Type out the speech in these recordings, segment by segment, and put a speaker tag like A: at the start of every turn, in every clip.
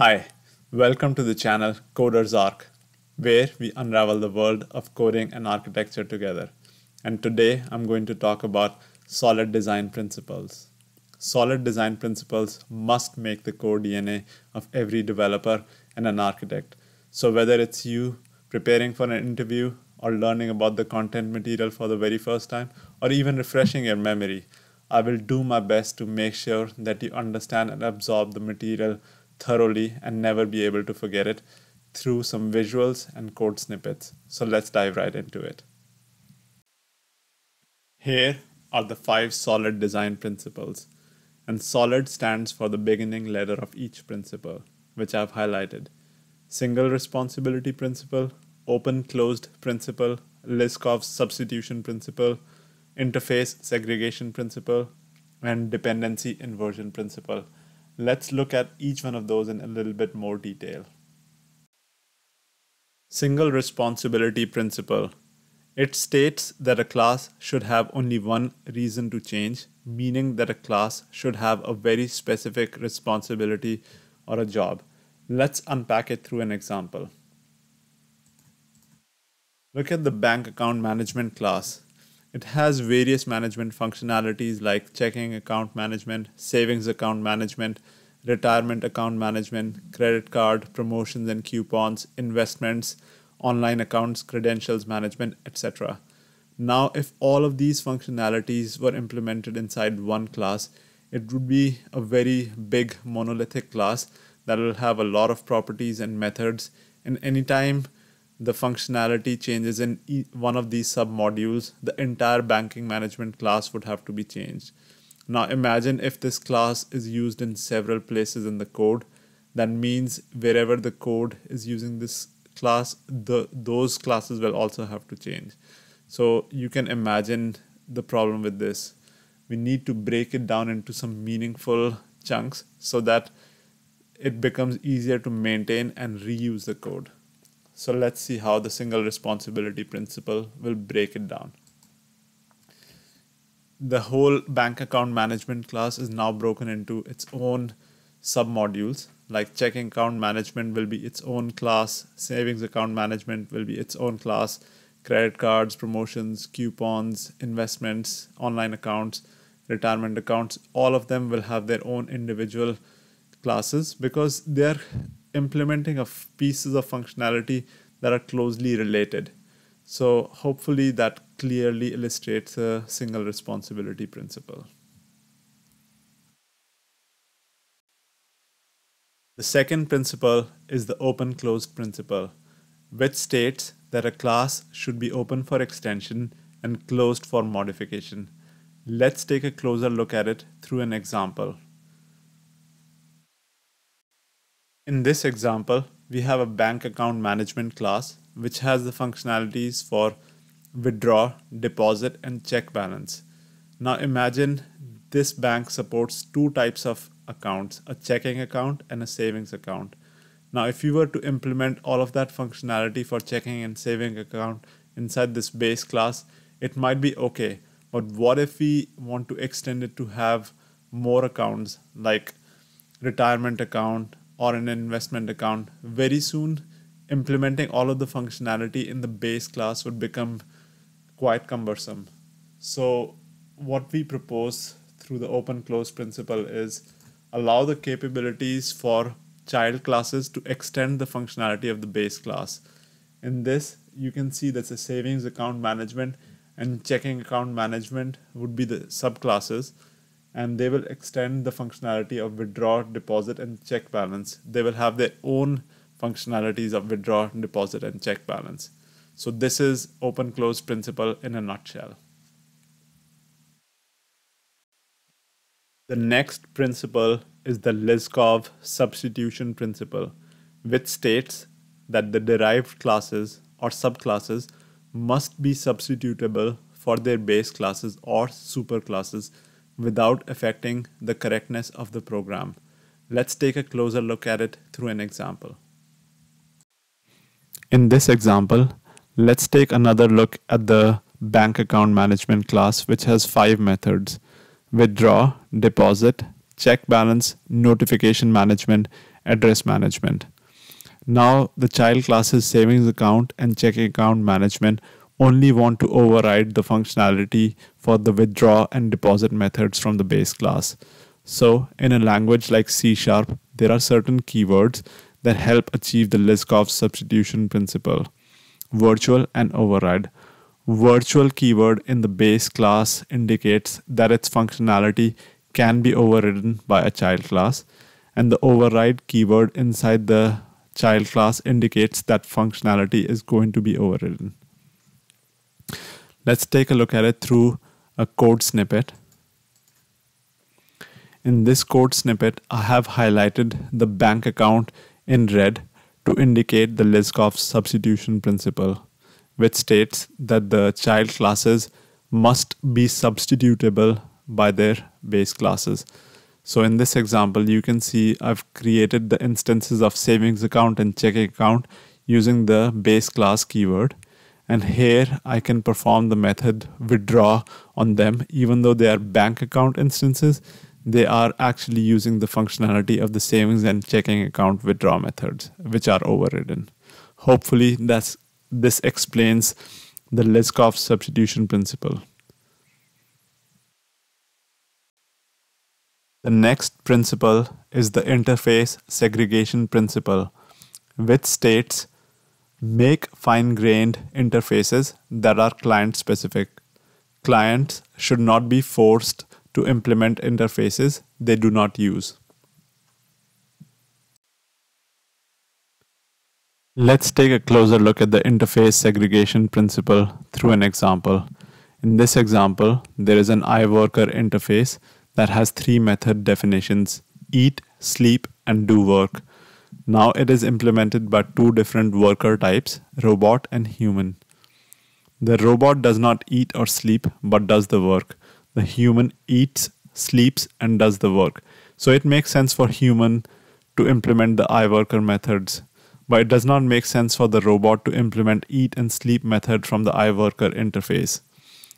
A: Hi, welcome to the channel Coders Arch, where we unravel the world of coding and architecture together. And today I'm going to talk about solid design principles. Solid design principles must make the core DNA of every developer and an architect. So whether it's you preparing for an interview or learning about the content material for the very first time or even refreshing your memory, I will do my best to make sure that you understand and absorb the material thoroughly and never be able to forget it through some visuals and code snippets. So let's dive right into it. Here are the five solid design principles. And solid stands for the beginning letter of each principle, which I've highlighted. Single responsibility principle, open closed principle, Liskov's substitution principle, interface segregation principle, and dependency inversion principle. Let's look at each one of those in a little bit more detail. Single responsibility principle. It states that a class should have only one reason to change, meaning that a class should have a very specific responsibility or a job. Let's unpack it through an example. Look at the bank account management class. It has various management functionalities like checking account management, savings account management, retirement account management, credit card, promotions and coupons, investments, online accounts, credentials management, etc. Now, if all of these functionalities were implemented inside one class, it would be a very big monolithic class that will have a lot of properties and methods. And anytime the functionality changes in one of these submodules, the entire banking management class would have to be changed. Now imagine if this class is used in several places in the code, that means wherever the code is using this class, the those classes will also have to change. So you can imagine the problem with this. We need to break it down into some meaningful chunks so that it becomes easier to maintain and reuse the code. So let's see how the single responsibility principle will break it down. The whole bank account management class is now broken into its own submodules. Like checking account management will be its own class, savings account management will be its own class, credit cards, promotions, coupons, investments, online accounts, retirement accounts, all of them will have their own individual classes because they're implementing of pieces of functionality that are closely related. So hopefully that clearly illustrates a single responsibility principle. The second principle is the open closed principle, which states that a class should be open for extension and closed for modification. Let's take a closer look at it through an example. In this example, we have a bank account management class which has the functionalities for withdraw, deposit, and check balance. Now imagine this bank supports two types of accounts, a checking account and a savings account. Now if you were to implement all of that functionality for checking and saving account inside this base class, it might be okay. But what if we want to extend it to have more accounts like retirement account, or an investment account, very soon implementing all of the functionality in the base class would become quite cumbersome. So, what we propose through the open close principle is allow the capabilities for child classes to extend the functionality of the base class. In this, you can see that the savings account management and checking account management would be the subclasses and they will extend the functionality of withdraw, deposit, and check balance. They will have their own functionalities of withdraw, deposit, and check balance. So this is open close principle in a nutshell. The next principle is the Liskov substitution principle, which states that the derived classes or subclasses must be substitutable for their base classes or superclasses without affecting the correctness of the program. Let's take a closer look at it through an example. In this example, let's take another look at the bank account management class, which has five methods withdraw, deposit, check balance, notification management, address management. Now the child classes savings account and checking account management only want to override the functionality for the withdraw and deposit methods from the base class. So in a language like C Sharp, there are certain keywords that help achieve the Liskov substitution principle, virtual and override. Virtual keyword in the base class indicates that its functionality can be overridden by a child class, and the override keyword inside the child class indicates that functionality is going to be overridden. Let's take a look at it through a code snippet. In this code snippet, I have highlighted the bank account in red to indicate the Liskov substitution principle, which states that the child classes must be substitutable by their base classes. So in this example, you can see I've created the instances of savings account and checking account using the base class keyword. And here I can perform the method withdraw on them, even though they are bank account instances, they are actually using the functionality of the savings and checking account withdraw methods, which are overridden. Hopefully that's this explains the Liskov substitution principle. The next principle is the interface segregation principle, which states make fine grained interfaces that are client specific. Clients should not be forced to implement interfaces they do not use. Let's take a closer look at the interface segregation principle through an example. In this example, there is an iWorker interface that has three method definitions eat, sleep, and do work. Now it is implemented by two different worker types robot and human. The robot does not eat or sleep but does the work. The human eats, sleeps, and does the work. So it makes sense for human to implement the iWorker methods, but it does not make sense for the robot to implement eat and sleep method from the iWorker interface.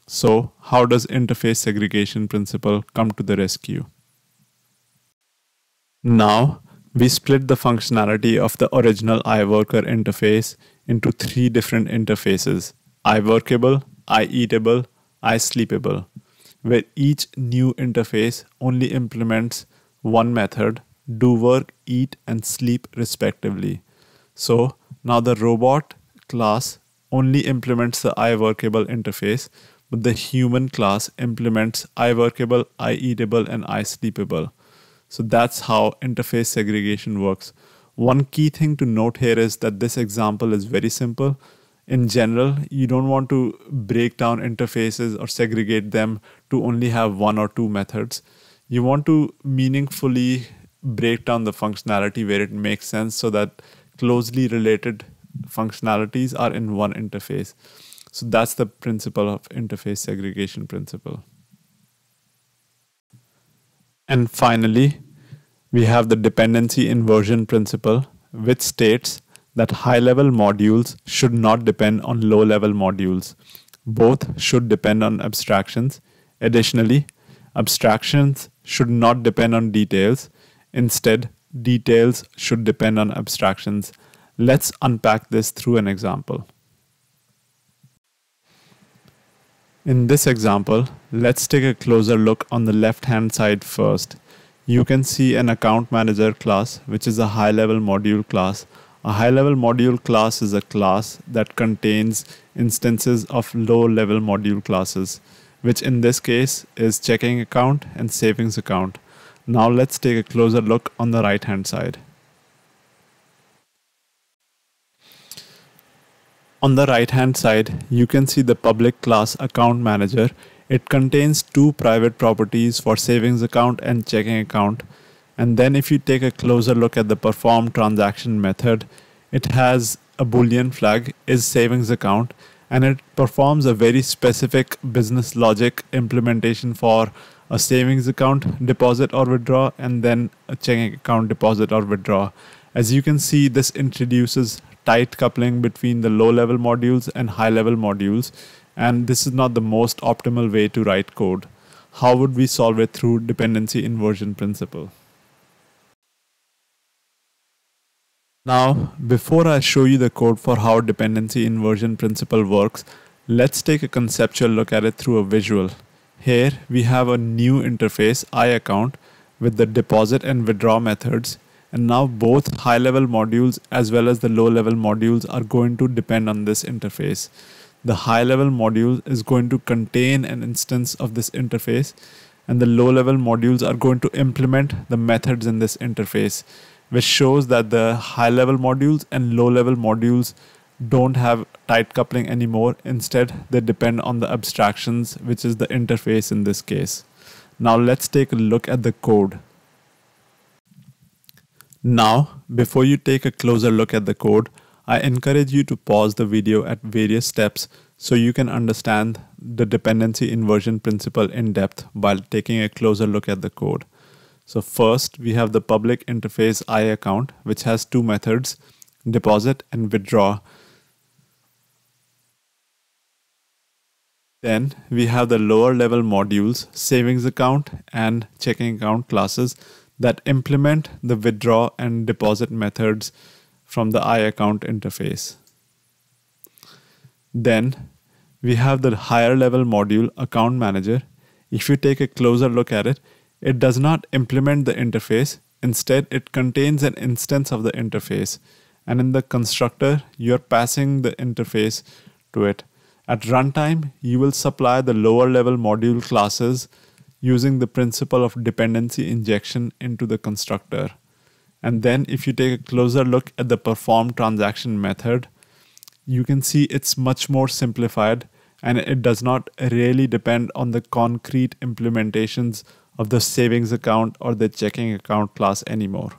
A: So, how does interface segregation principle come to the rescue? Now, we split the functionality of the original iWorker interface into three different interfaces iWorkable, iEatable, iSleepable, where each new interface only implements one method do work, eat, and sleep respectively. So now the robot class only implements the iWorkable interface, but the human class implements iWorkable, iEatable, and iSleepable. So that's how interface segregation works. One key thing to note here is that this example is very simple. In general, you don't want to break down interfaces or segregate them to only have one or two methods. You want to meaningfully break down the functionality where it makes sense so that closely related functionalities are in one interface. So that's the principle of interface segregation principle. And finally, we have the dependency inversion principle, which states that high level modules should not depend on low level modules. Both should depend on abstractions. Additionally, abstractions should not depend on details. Instead, details should depend on abstractions. Let's unpack this through an example. In this example, let's take a closer look on the left hand side first. You can see an account manager class, which is a high level module class. A high level module class is a class that contains instances of low level module classes, which in this case is checking account and savings account. Now let's take a closer look on the right hand side. On the right hand side, you can see the public class account manager. It contains two private properties for savings account and checking account. And then if you take a closer look at the perform transaction method, it has a boolean flag is savings account and it performs a very specific business logic implementation for a savings account deposit or withdraw and then a checking account deposit or withdraw. As you can see, this introduces tight coupling between the low level modules and high level modules. And this is not the most optimal way to write code. How would we solve it through dependency inversion principle? Now, before I show you the code for how dependency inversion principle works, let's take a conceptual look at it through a visual. Here we have a new interface, iAccount, with the deposit and withdraw methods. And now both high level modules as well as the low level modules are going to depend on this interface. The high level module is going to contain an instance of this interface and the low level modules are going to implement the methods in this interface, which shows that the high level modules and low level modules don't have tight coupling anymore. Instead, they depend on the abstractions, which is the interface in this case. Now let's take a look at the code. Now, before you take a closer look at the code, I encourage you to pause the video at various steps so you can understand the dependency inversion principle in depth while taking a closer look at the code. So first, we have the public interface iAccount, which has two methods, deposit and withdraw. Then we have the lower level modules, savings account and checking account classes that implement the withdraw and deposit methods from the iAccount interface. Then we have the higher level module account manager. If you take a closer look at it, it does not implement the interface. Instead, it contains an instance of the interface. And in the constructor, you're passing the interface to it. At runtime, you will supply the lower level module classes using the principle of dependency injection into the constructor. And then if you take a closer look at the perform transaction method, you can see it's much more simplified and it does not really depend on the concrete implementations of the savings account or the checking account class anymore.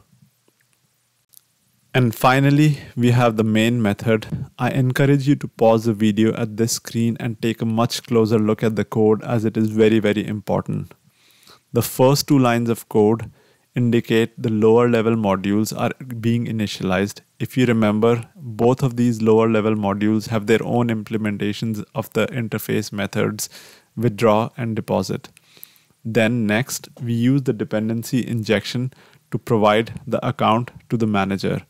A: And finally, we have the main method. I encourage you to pause the video at this screen and take a much closer look at the code as it is very, very important. The first two lines of code indicate the lower level modules are being initialized. If you remember, both of these lower level modules have their own implementations of the interface methods withdraw and deposit. Then next, we use the dependency injection to provide the account to the manager.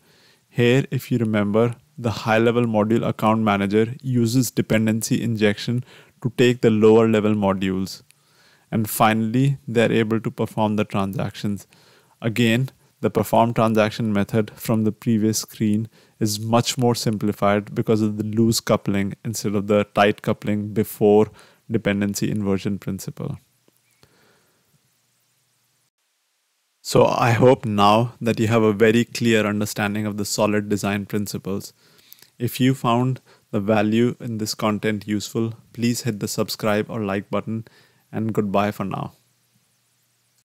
A: Here, if you remember, the high level module account manager uses dependency injection to take the lower level modules. And finally, they're able to perform the transactions. Again, the perform transaction method from the previous screen is much more simplified because of the loose coupling instead of the tight coupling before dependency inversion principle. So I hope now that you have a very clear understanding of the solid design principles. If you found the value in this content useful, please hit the subscribe or like button and goodbye for now.